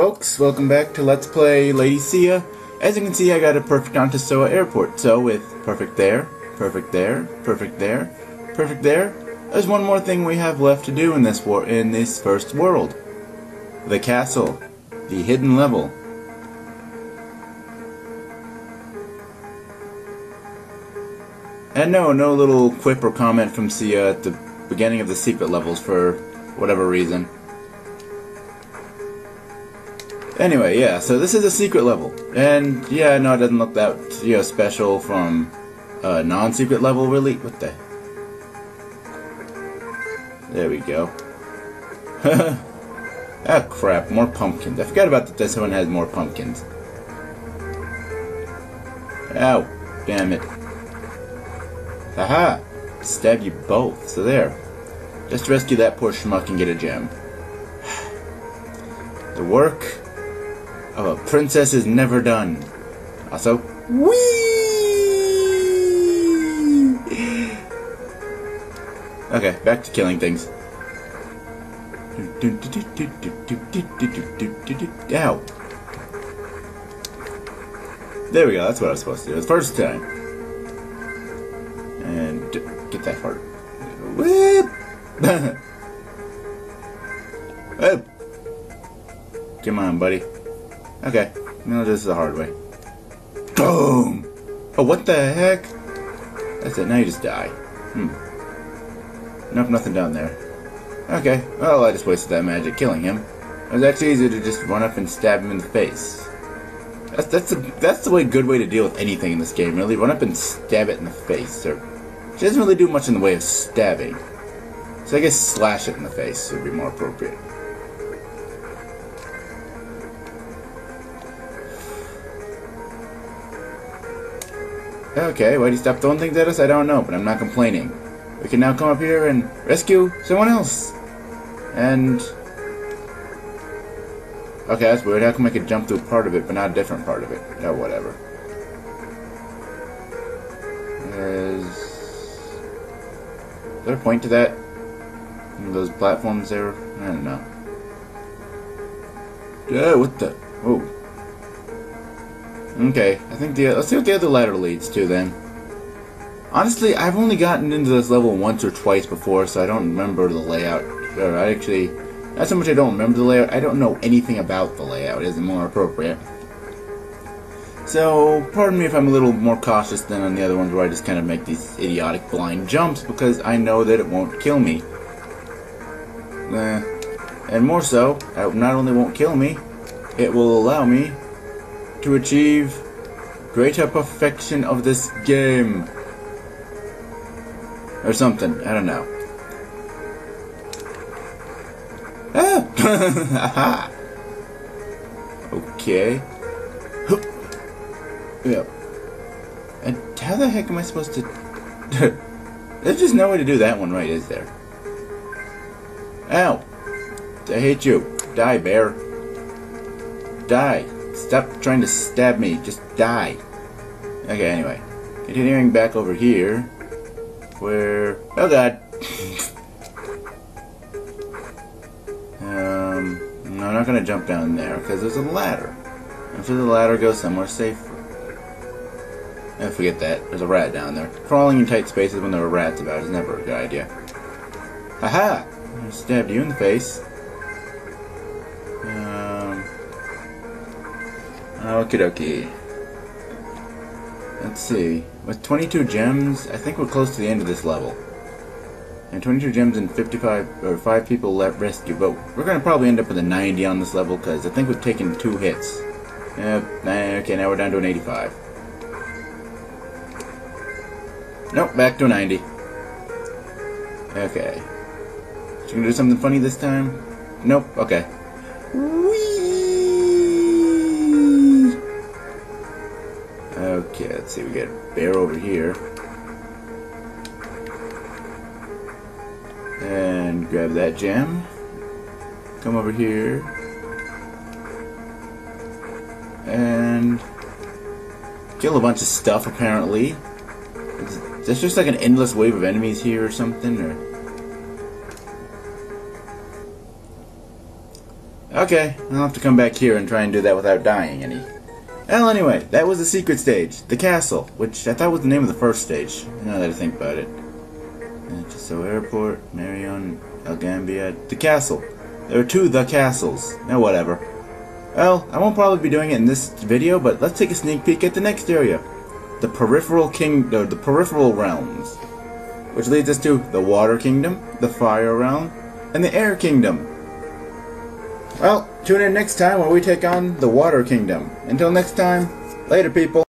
folks, welcome back to Let's Play Lady Sia. As you can see, I got a perfect on Tosoa Airport, so with perfect there, perfect there, perfect there, perfect there, there's one more thing we have left to do in this war in this first world. The castle. The hidden level. And no, no little quip or comment from Sia at the beginning of the secret levels for whatever reason. Anyway, yeah, so this is a secret level. And yeah, no, it doesn't look that, you know, special from a non-secret level, really. What the? There we go. ah, crap, more pumpkins. I forgot about that this one has more pumpkins. Ow, damn it. Haha, stab you both, so there. Just rescue that poor schmuck and get a gem. The work of a princess is never done. Also, whee! Okay, back to killing things. Ow. There we go, that's what I was supposed to do. The first time. And get that heart. Whip! Whip! Come on, buddy. Okay, no, this is the hard way. Boom! Oh, what the heck? That's it, now you just die. Hmm. Nope, nothing down there. Okay, well, I just wasted that magic killing him. It was actually easier to just run up and stab him in the face. That's that's the that's the way good way to deal with anything in this game. Really, run up and stab it in the face. Or she doesn't really do much in the way of stabbing. So I guess slash it in the face would be more appropriate. Okay, why did he stop throwing things at us? I don't know, but I'm not complaining. We can now come up here and rescue someone else. And... Okay, that's weird. How come I could jump through part of it, but not a different part of it? Oh, whatever. There's... Is there a point to that? Those platforms there? I don't know. Yeah, what the... Oh. Okay, I think the let's see what the other ladder leads to then. Honestly, I've only gotten into this level once or twice before, so I don't remember the layout. Or I actually, not so much I don't remember the layout, I don't know anything about the layout, is more appropriate. So, pardon me if I'm a little more cautious than on the other ones where I just kind of make these idiotic blind jumps, because I know that it won't kill me. Eh. And more so, it not only won't kill me, it will allow me to achieve greater perfection of this game. Or something, I don't know. Ah! okay. Yep. And how the heck am I supposed to... There's just no way to do that one right, is there? Ow! I hate you. Die, bear. Die. Stop trying to stab me. Just die. Okay, anyway. Continuing back over here. Where... Oh god. um, no, I'm not going to jump down there because there's a ladder. After the ladder, go somewhere safe. And forget that. There's a rat down there. Crawling in tight spaces when there are rats about is never a good idea. Haha! I stabbed you in the face. Okie dokie. Let's see. With 22 gems, I think we're close to the end of this level. And 22 gems and 55 or 5 people left rescue, but we're gonna probably end up with a 90 on this level because I think we've taken two hits. Uh, okay, now we're down to an 85. Nope, back to a 90. Okay. You gonna do something funny this time? Nope, okay. Okay, let's see, we got bear over here. And grab that gem. Come over here. And kill a bunch of stuff apparently. There's just like an endless wave of enemies here or something or Okay, I'll have to come back here and try and do that without dying any. Well, anyway, that was the secret stage, the castle, which I thought was the name of the first stage. Now that I think about it. Uh, so Airport, Marion, El Gambia, the castle. There are two the castles. Now whatever. Well, I won't probably be doing it in this video, but let's take a sneak peek at the next area. The peripheral king, the, the peripheral realms. Which leads us to the water kingdom, the fire realm, and the air kingdom. Well, tune in next time when we take on the water kingdom. Until next time, later people.